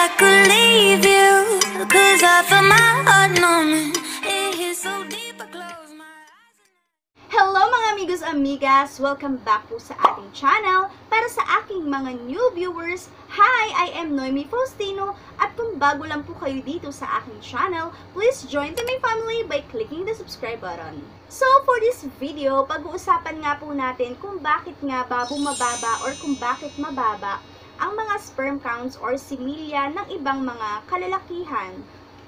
I could leave you. Cause I feel my heart numbing. It hits so deep, I close my eyes. Hello mga amigos amigas! Welcome back po sa ating channel. Para sa aking mga new viewers, Hi! I am Noemi Faustino at kung bago lang po kayo dito sa aking channel, please join to my family by clicking the subscribe button. So for this video, pag-uusapan nga po natin kung bakit nga ba bumababa or kung bakit mababa ang mga sperm counts or similya ng ibang mga kalalakihan.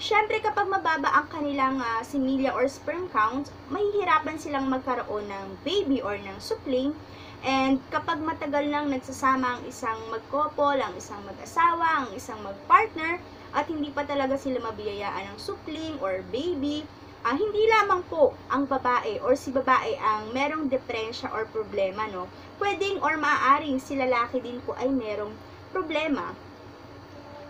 Siyempre, kapag mababa ang kanilang uh, similya or sperm count, mahihirapan silang magkaroon ng baby or ng supling. And kapag matagal nang nagsasama ang isang magkopol, ang isang mag-asawa, ang isang magpartner, at hindi pa talaga sila mabiyayaan ng supling or baby, ah, hindi lamang po ang babae or si babae ang merong depresya or problema, no? Pwedeng or maaaring si lalaki din po ay merong problema.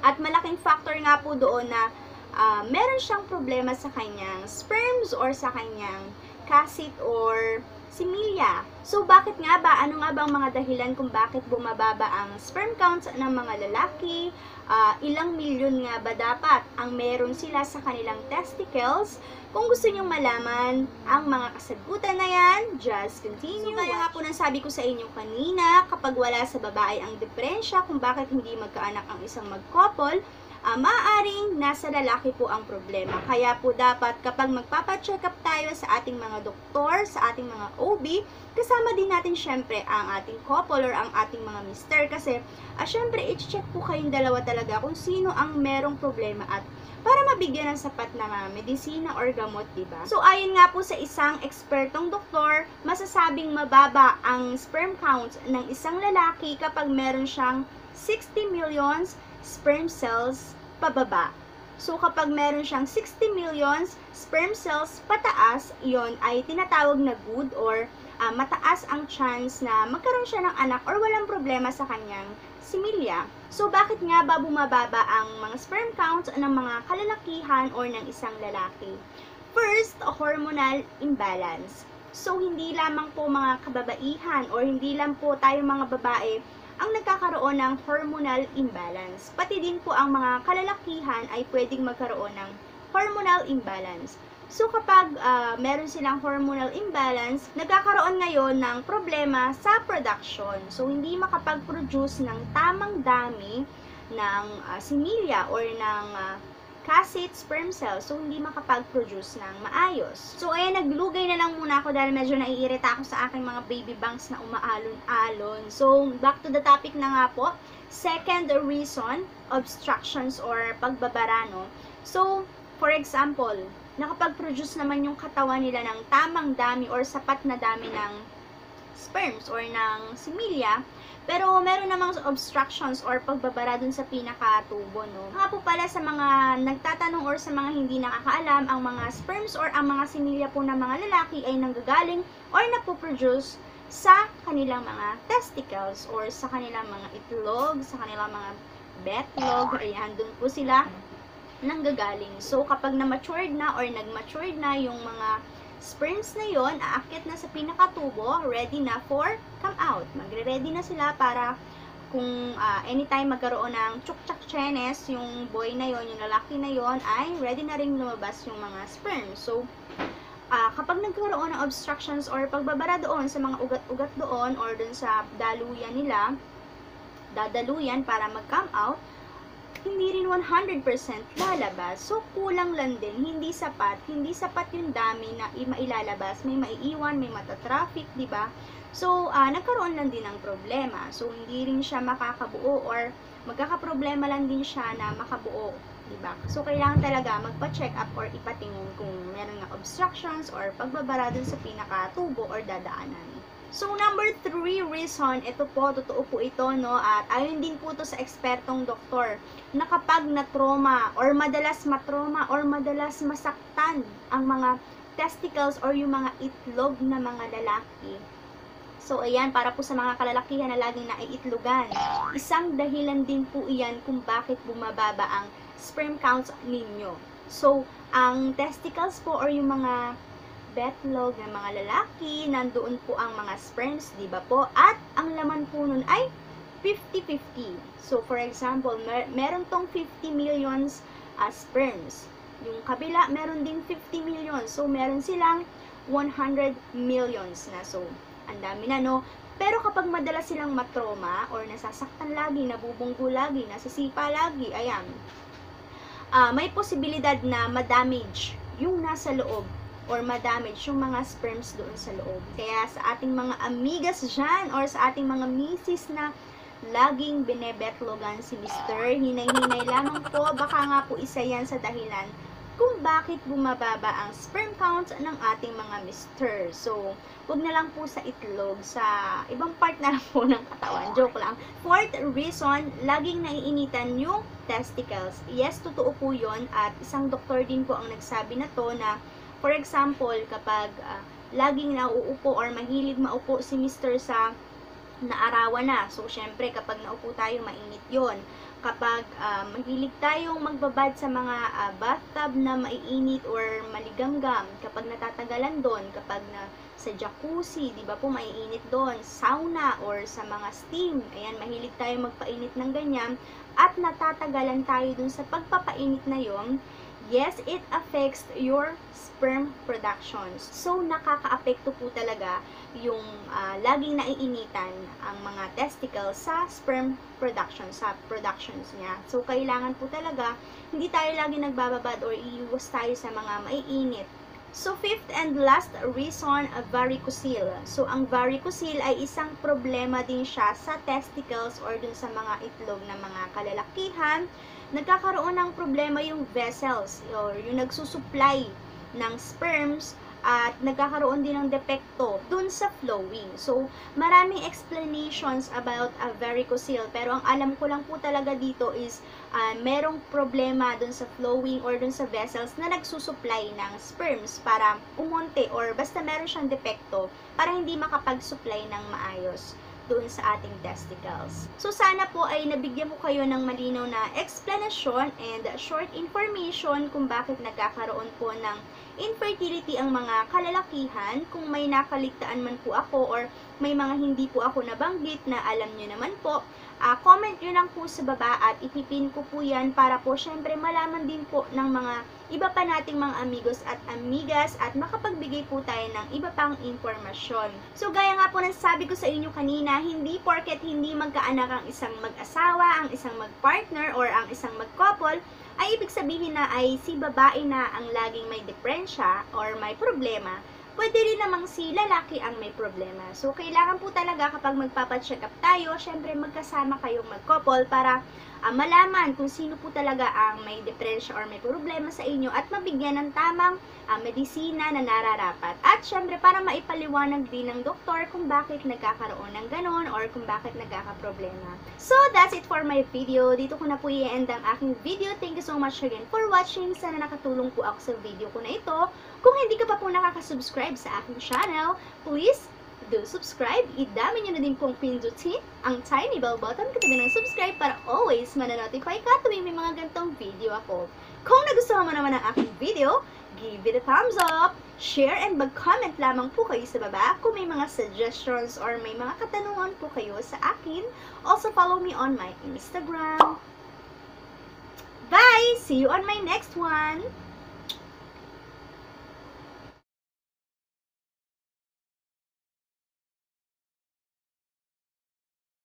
At malaking factor nga po doon na ah, meron siyang problema sa kanyang sperms or sa kanyang kasit or similya. So, bakit nga ba? Ano nga bang mga dahilan kung bakit bumababa ang sperm counts ng mga lalaki? Ah, ilang milyon nga ba dapat ang meron sila sa kanilang testicles? Kung gusto nyong malaman ang mga kasagutan na yan, just continue. So, kaya nga po nang sabi ko sa inyo kanina, kapag wala sa babae ang depresya, kung bakit hindi magkaanak ang isang mag-couple, uh, maaaring nasa lalaki po ang problema. Kaya po dapat kapag magpapacheck up tayo sa ating mga doktor, sa ating mga OB, kasama din natin syempre ang ating couple or ang ating mga mister kasi uh, syempre i-check po kayong dalawa talaga kung sino ang merong problema at para mabigyan ng sapat na mga medisina or gamot, di ba? So, ayon nga po sa isang ekspertong doktor, masasabing mababa ang sperm count ng isang lalaki kapag meron siyang 60 millions sperm cells pababa. So, kapag meron siyang 60 millions sperm cells pataas, iyon ay tinatawag na good or uh, mataas ang chance na magkaroon siya ng anak or walang problema sa kanyang similya. So, bakit nga ba bumababa ang mga sperm counts ng mga kalalakihan or ng isang lalaki? First, hormonal imbalance. So, hindi lamang po mga kababaihan or hindi lang po tayo mga babae ang nagkakaroon ng hormonal imbalance. Pati din po ang mga kalalakihan ay pwedeng magkaroon ng hormonal imbalance. So kapag uh, meron silang hormonal imbalance, nagkakaroon ngayon ng problema sa production. So hindi makapag-produce ng tamang dami ng uh, similya or ng uh, kasit sperm cell so hindi makapag-produce ng maayos. So ayan, naglugay na lang muna ako dahil medyo naiirita ako sa aking mga baby banks na umaalon-alon. So back to the topic na nga po. Second reason, obstructions or pagbabara, no? So, for example, nakapag-produce naman yung katawan nila ng tamang dami or sapat na dami ng sperms or ng similya, pero meron namang obstructions or pagbabara dun sa pinakatubo, no? Nga po pala sa mga nagtatanong or sa mga hindi nakakaalam, ang mga sperms or ang mga similya po ng mga lalaki ay nanggagaling or napoproduce sa kanilang mga testicles or sa kanilang mga itlog, sa kanilang mga betlog, ayan, dun po sila nanggagaling. So, kapag na-matured na or nag-matured na yung mga sperms na yon aakyat na sa pinakatubo, ready na for come out. Magre-ready na sila para kung uh, anytime magkaroon ng chukchak chenes, yung boy na yon, yung lalaki na yon, ay ready na rin lumabas yung mga sperms. So, uh, kapag nagkaroon ng obstructions or pagbabara doon sa mga ugat-ugat doon or doon sa daluyan nila, dadaluyan para mag-come out, hindi rin 100% lalabas. So, kulang lang din. Hindi sapat. Hindi sapat yung dami na mailalabas. May maiiwan, may matatraffic, di ba? So, uh, nagkaroon lang din ng problema. So, hindi rin siya makakabuo or magkakaproblema lang din siya na makabuo. Diba? So, kailangan talaga magpa-check up or ipatingin kung meron nga obstructions or pagbabara dun sa pinakatubo or dadaanan. So, number three reason, ito po, totoo po ito, no, at ayon din po to sa ekspertong doktor, na kapag na-trauma, or madalas matroma, or madalas masaktan ang mga testicles or yung mga itlog na mga lalaki. So, ayan, para po sa mga kalalakihan na laging naiitlogan. Isang dahilan din po iyan kung bakit bumababa ang sperm counts ninyo. So, ang testicles po or yung mga betlog ng mga lalaki, nandoon po ang mga sperms, di ba po? At ang laman po nun ay 50-50. So, for example, mer- meron tong 50 millions uh, sperms. Yung kabila, meron ding 50 million. So, meron silang 100 millions na. So, ang dami na, no? Pero kapag madalas silang matroma or nasasaktan lagi, nabubunggo lagi, nasisipa lagi, ayan, ah, may posibilidad na ma-damage yung nasa loob or ma-damage yung mga sperms doon sa loob. Kaya sa ating mga amigas dyan or sa ating mga misis na laging binebetlogan si Mr. Hinay-hinay lamang po, baka nga po isa yan sa dahilan kung bakit bumababa ang sperm count ng ating mga mister. So, wag na lang po sa itlog, sa ibang part na lang po ng katawan. Joke lang. Fourth reason, laging naiinitan yung testicles. Yes, totoo po yon at isang doktor din po ang nagsabi na to na, for example, kapag ah, laging nauupo or mahilig maupo si mister sa naarawan na. So, syempre, kapag naupo tayo, mainit yon kapag ah, mahilig tayong magbabad sa mga ah, bathtub na maiinit or maligamgam, kapag natatagalan doon, kapag na sa jacuzzi, di ba po maiinit doon, sauna or sa mga steam, ayan, mahilig tayong magpainit ng ganyan, at natatagalan tayo dun sa pagpapainit na yon, yes, it affects your sperm productions. So, nakaka-apekto po talaga yung ah, laging naiinitan ang mga testicles sa sperm production, sa productions niya. So, kailangan po talaga, hindi tayo lagi nagbababad or iiwas tayo sa mga maiinit. So, fifth and last reason, varicocele. So, ang varicocele ay isang problema din siya sa testicles or dun sa mga itlog ng mga kalalakihan. Nagkakaroon ng problema yung vessels or yung nagsusupply ng sperms at nagkakaroon din ng depekto dun sa flowing. So, maraming explanations about a varicocele pero ang alam ko lang po talaga dito is ah, merong problema dun sa flowing or dun sa vessels na nagsusupply ng sperms para umonte or basta meron siyang depekto para hindi makapag-supply ng maayos doon sa ating testicles. So, sana po ay nabigyan ko kayo ng malinaw na explanation and short information kung bakit nagkakaroon po ng infertility ang mga kalalakihan. Kung may nakaligtaan man po ako or may mga hindi po ako nabanggit na alam nyo naman po, ah, comment nyo lang po sa baba at ipipin ko po yan para po syempre malaman din po ng mga iba pa nating mga amigos at amigas at makapagbigay po tayo ng iba pang impormasyon. So gaya nga po ng sabi ko sa inyo kanina, hindi porket hindi magkaanak ang isang mag-asawa, ang isang mag-partner or ang isang mag-couple, ay ibig sabihin na ay si babae na ang laging may depresya or may problema, pwede rin namang si lalaki ang may problema. So, kailangan po talaga kapag magpapacheck up tayo, syempre magkasama kayong mag-couple para ah, malaman kung sino po talaga ang may depresya or may problema sa inyo at mabigyan ng tamang ah, medisina na nararapat. At syempre para maipaliwanag din ng doktor kung bakit nagkakaroon ng ganon or kung bakit nagkakaproblema. So, that's it for my video. Dito ko na po i-end ang aking video. Thank you so much again for watching. Sana nakatulong po ako sa video ko na ito. Kung hindi ka pa po nakaka-subscribe sa aking channel, please do subscribe. Idami nyo na din pong pindutin ang tiny bell button katabi ng subscribe para always mananotify ka tuwing may mga gantong video ako. Kung nagustuhan mo naman ang aking video, give it a thumbs up, share and mag-comment lamang po kayo sa baba kung may mga suggestions or may mga katanungan po kayo sa akin. Also follow me on my Instagram. Bye! See you on my next one!